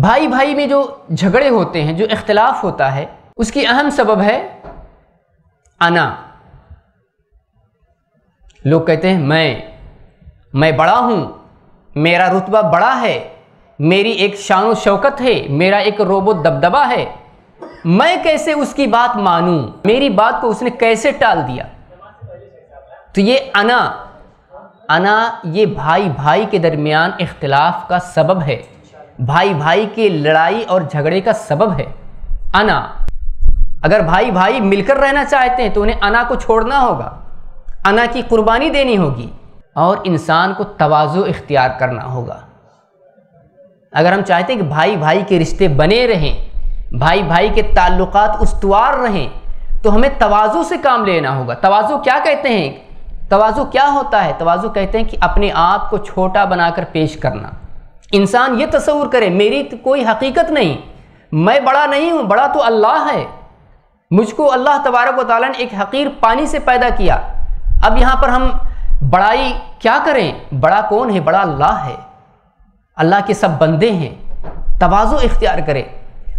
بھائی بھائی میں جو جھگڑے ہوتے ہیں، جو اختلاف ہوتا ہے، اس کی اہم سبب ہے انا۔ لوگ کہتے ہیں، میں میں بڑا ہوں، میرا رتبہ بڑا ہے، میری ایک شان و شوکت ہے، میرا ایک روب و دبدبا ہے۔ میں کیسے اس کی بات مانوں؟ میری بات کو اس نے کیسے ٹال دیا؟ تو یہ انا انا یہ بھائی بھائی کے درمیان اختلاف کا سبب ہے۔ بھائی بھائی کے لڑائی اور جھگڑے کا سبب ہے۔ انا۔ اگر بھائی بھائی مل کر رہنا چاہتے ہیں تو انہیں انا کو چھوڑنا ہوگا۔ انا کی قربانی دینی ہوگی اور انسان کو توازو اختیار کرنا ہوگا۔ اگر ہم چاہتے ہیں کہ بھائی بھائی کے رشتے بنے رہیں بھائی بھائی کے تعلقات استوار رہیں، تو ہمیں توازو سے کام لینا ہوگا۔ توازو کیا کہتے ہیں؟ توازو کیا ہوتا ہے؟ توازو کہتے ہیں کہ اپنے آپ کو چھوٹا بنا کر پیش کرنا۔ انسان یہ تصور کرے، میری کوئی حقیقت نہیں، میں بڑا نہیں ہوں، بڑا تو اللہ ہے۔ مجھ کو اللہ تبارک و تعالیٰ نے ایک حقیر پانی سے پیدا کیا۔ اب یہاں پر ہم بڑائی کیا کریں؟ بڑا کون ہے؟ بڑا اللہ ہے۔ اللہ کے سب بندے ہیں۔ توازو اختیار کرے۔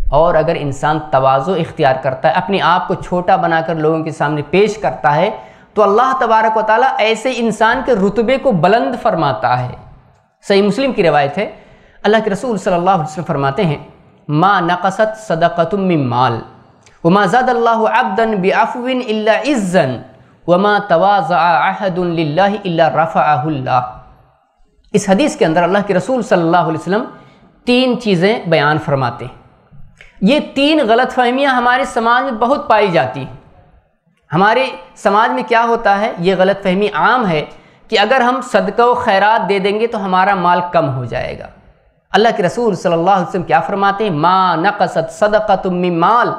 اور اگر انسان توازو اختیار کرتا ہے، اپنے آپ کو چھوٹا بنا کر لوگوں کے سامنے پیش کرتا ہے، تو اللہ تبارک و تعالیٰ ایسے انسان کے رتبے کو بلند فرماتا ہے۔ صحیح مسلم کی روایت ہے۔ اللہ کے رسول صلی اللہ علیہ وسلم فرماتے ہیں، ما نقصت صدقت من مال، وما زاد اللہ عبدا بعفو الا عزن، وما تواضع احد للہ الا رفعہ اللہ۔ اس حدیث کے اندر اللہ کے رسول صلی اللہ علیہ وسلم تین چیزیں بیان فرماتے ہیں۔ یہ تین غلط فہمیاں ہمارے سماج میں بہت پائی جاتی ہیں۔ ہمارے سماج میں کیا ہوتا ہے، یہ غلط فہمی عام ہے۔ کہ اگر ہم صدقہ و خیرات دے دیں گے تو ہمارا مال کم ہو جائے گا۔ اللہ کے رسول صلی اللہ علیہ وسلم کیا فرماتے ہیں؟ ما نقصت صدقہ تم مال؟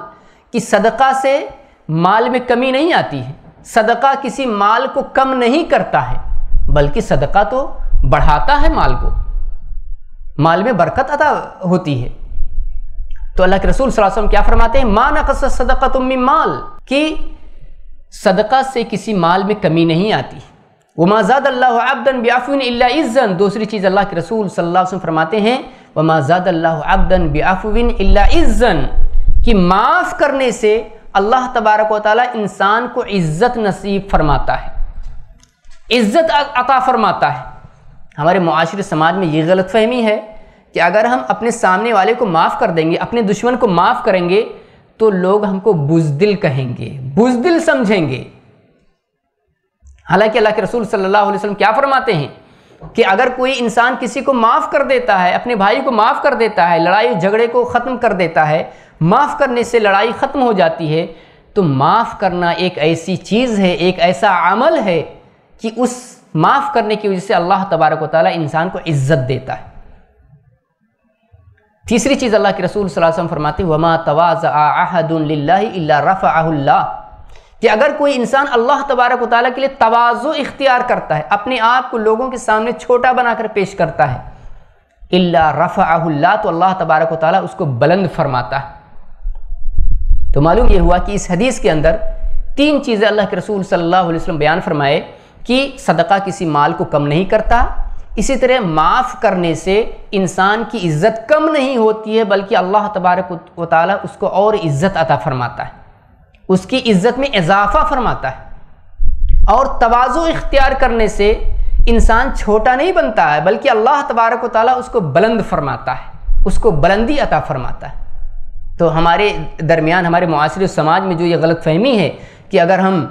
کہ صدقہ سے مال میں کمی نہیں آتی ہے۔ صدقہ کسی مال کو کم نہیں کرتا ہے، بلکہ صدقہ تو بڑھاتا ہے مال کو۔ مال میں برکت عطا ہوتی ہے۔ تو اللہ کے رسول صلی اللہ علیہ وسلم کیا فرماتے ہیں؟ ما نقصت صدقہ تم مال؟ کہ صدقہ سے کسی مال میں کمی نہیں آتی۔ وما زاد اللہ عبدن بعفو الا عزن دوسری چیز اللہ کے رسول صلی اللہ علیہ وسلم فرماتے ہیں، وما زاد اللہ عبدن بعفو الا عزن کہ معاف کرنے سے اللہ تبارک و تعالی انسان کو عزت نصیب فرماتا ہے۔ عزت عطا فرماتا ہے۔ ہمارے معاشر سماج میں یہ غلط فہمی ہے کہ اگر ہم اپنے سامنے والے کو معاف کر دیں گے، اپنے دشمن کو معاف کریں گے، تو لوگ ہم کو بزدل کہیں گے، بزدل سمجھیں گے۔ حالانکہ اللہ کے رسول صلی اللہ علیہ وسلم کیا فرماتے ہیں کہ اگر کوئی انسان کسی کو معاف کر دیتا ہے، اپنے بھائی کو معاف کر دیتا ہے، لڑائی جھگڑے کو ختم کر دیتا ہے، معاف کرنے سے لڑائی ختم ہو جاتی ہے، تو معاف کرنا ایک ایسی چیز ہے، ایک ایسا عمل ہے کہ اس معاف کرنے کی وجہ سے اللہ تبارک و تعالیٰ انسان کو عزت دیتا ہے۔ تیسری چیز اللہ کے رسول صلی اللہ علیہ وسلم فرماتے ہیں، وما احد للہ الا رفعہ اللہ کہ اگر کوئی انسان اللہ تبارک و تعالیٰ کے لیے توازو اختیار کرتا ہے، اپنے آپ کو لوگوں کے سامنے چھوٹا بنا کر پیش کرتا ہے اللہ رفعہ اللہ تو اللہ تبارک و تعالیٰ اس کو بلند فرماتا ہے۔ تو معلوم یہ ہوا کہ اس حدیث کے اندر تین چیزیں اللہ کے رسول صلی اللہ علیہ وسلم بیان فرمائے کہ صدقہ کسی مال کو کم نہیں کرتا، اسی طرح معاف کرنے سے انسان کی عزت کم نہیں ہوتی ہے، بلکہ اللہ تبارک و تعالیٰ اس کو اور عزت عطا فرماتا ہے۔ اس کی عزت میں اضافہ فرماتا ہے۔ اور توازو اختیار کرنے سے انسان چھوٹا نہیں بنتا ہے، بلکہ اللہ تبارک و تعالیٰ اس کو بلند فرماتا ہے، اس کو بلندی عطا فرماتا ہے۔ تو ہمارے درمیان، ہمارے معاشر سماج میں جو یہ غلط فہمی ہے کہ اگر ہم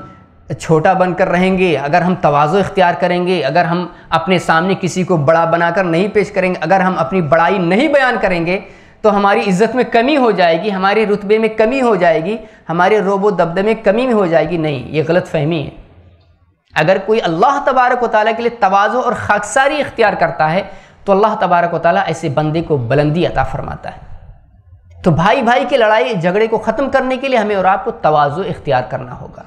چھوٹا بن کر رہیں گے، اگر ہم توازو اختیار کریں گے، اگر ہم اپنے سامنے کسی کو بڑا بنا کر نہیں پیش کریں گے، اگر ہم اپنی بڑائی نہیں بیان کریں گے تو ہماری عزت میں کمی ہو جائے گی، ہمارے رتبے میں کمی ہو جائے گی، ہمارے روب و دبدے میں کمی میں ہو جائے گی۔ نہیں، یہ غلط فہمی ہے۔ اگر کوئی اللہ تبارک و تعالیٰ کے لیے توازو اور خاکساری اختیار کرتا ہے، تو اللہ تبارک و تعالیٰ ایسے بندے کو بلندی عطا فرماتا ہے۔ تو بھائی بھائی کی لڑائی، جھگڑے کو ختم کرنے کے لیے ہمیں اور آپ کو توازو اختیار کرنا ہوگا۔